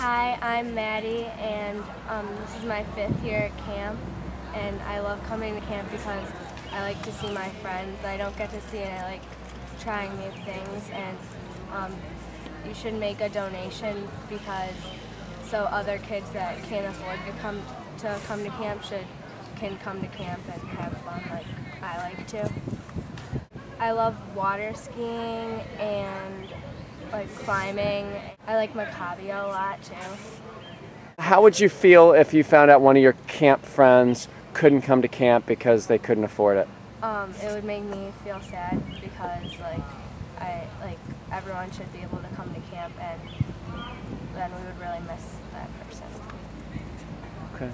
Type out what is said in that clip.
Hi, I'm Maddy, and um, this is my fifth year at camp. And I love coming to camp because I like to see my friends I don't get to see, and I like trying new things. And um, you should make a donation because so other kids that can't afford to come to come to camp should can come to camp and have fun like I like to. I love water skiing and climbing. I like Maccabi a lot too. How would you feel if you found out one of your camp friends couldn't come to camp because they couldn't afford it? Um, it would make me feel sad because like I like everyone should be able to come to camp and then we would really miss that person. Okay.